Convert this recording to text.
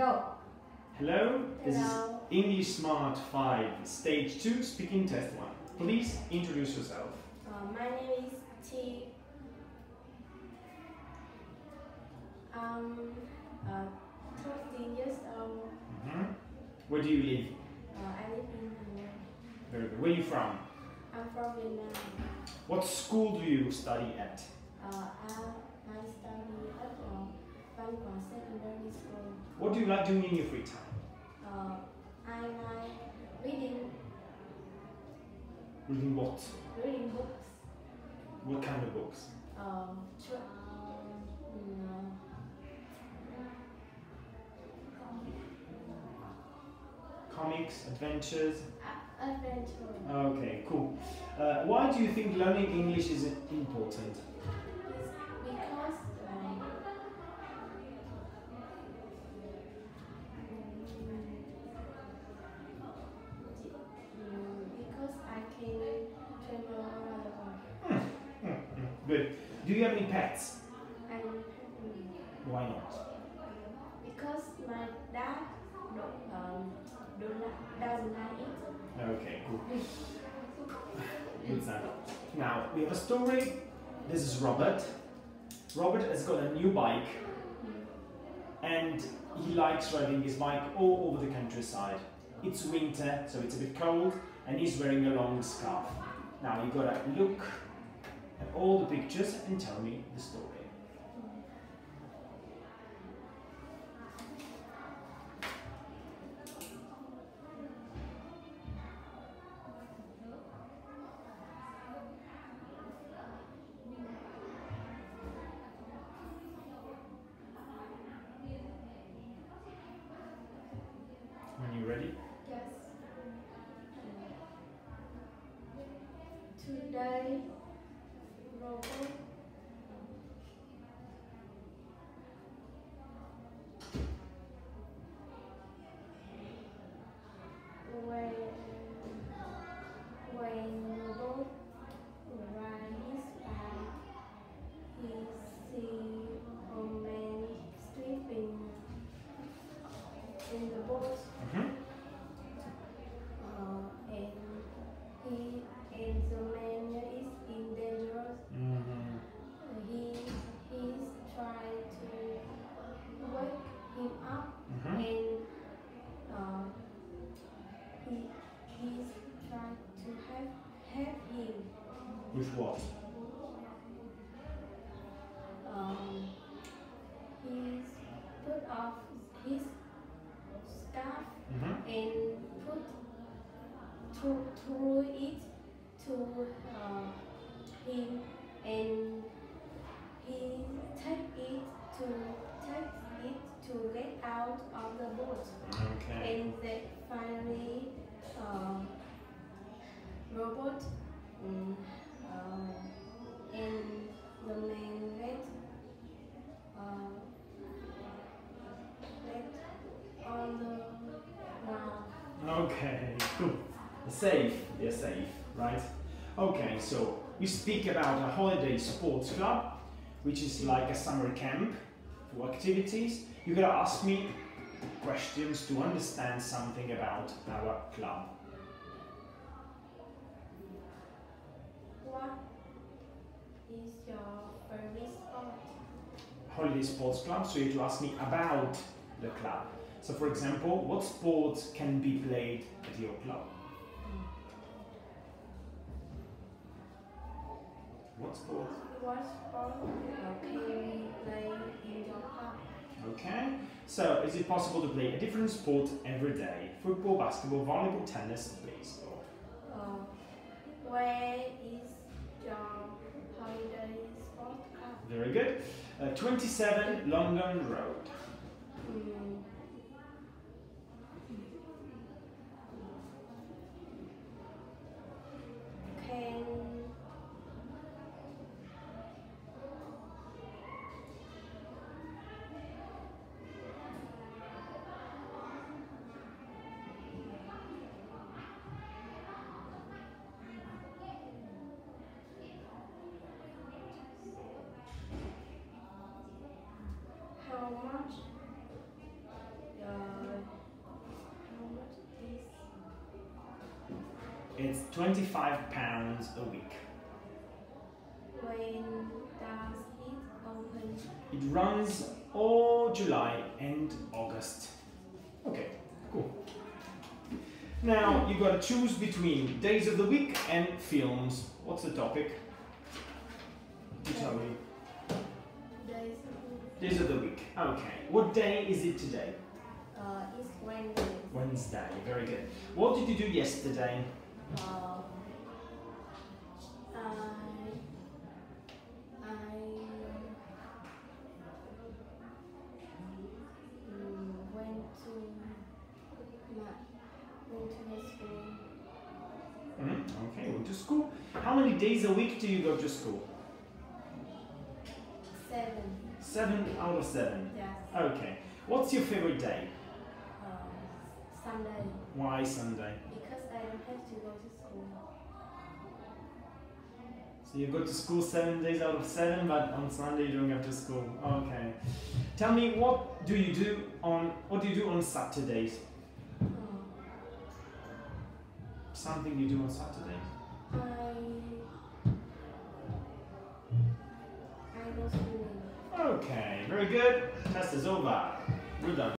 Go. Hello, this Hello. is English Smart 5, Stage 2, Speaking Test 1. Please introduce yourself. Uh, my name is T. Um, uh, 13 years old. Mhm. Where do you live? Uh, I live in Vietnam. Very good. Where are you from? I'm from Vietnam. What school do you study at? Uh, I, I study at Văn Quán Secondary School. What do you like doing in your free time? Uh, I like reading, Reading what? reading books. What kind of books? Tr- mm, Comics, adventures? uh, adventure. Okay, cool. Uh, why do you think learning English is important? It's because like mm, because I can travel around the world Hmm, hmm, hmm. Good. Do you have any pets? Why not? because my dad don't um don't doesn't like it. Okay, cool. Good. Now, we have a story. This is Robert. Robert has got a new bike and he likes riding his bike all over the countryside. It's winter, so it's a bit cold, and he's wearing a long scarf. Now, you gotta look at all the pictures and tell me the story. You're ready? Yes. Today, Okay. Him. With what? Um, he's put off his scarf Mm-hmm. and put through, through it to uh, him and he take it to take it to get out of the boat Okay. and then finally uh, robot mm, uh, and the man let uh, let on the ground Okay, cool. Safe, they're safe, right? Okay, so we speak about a holiday sports club, which is like a summer camp for activities. You gotta ask me questions to understand something about our club. What is your favorite sport? Holiday sports club, so you have to ask me about the club. So, for example, what sports can be played at your club? What sports? What sport can we play in your club? Okay, so is it possible to play a different sport every day? Football, basketball, volleyball, tennis, baseball. Uh, where is your holiday sport club? Very good. Uh, 27 London Road. Mm. It's 25 pounds a week. When does it open? It runs all July and August. Okay, cool. Now you've gotta choose between days of the week and films. What's the topic? You tell me. Days. Days of the week. Okay. What day is it today? Uh, it's Wednesday. Wednesday. Very good. What did you do yesterday? I I went to my went to the school? Okay, went to school. How many days a week do you go to school? seven. Seven out of seven. Yes. Okay. What's your favorite day? Sunday Why Sunday? because I don't have to go to school. So you go to school seven days out of seven, but on Sunday you don't go to school. Okay. Tell me, what do you do on what do you do on Saturdays? Uh, Something you do on Saturdays. I I go swimming. Okay, very good. Test is over. We're done.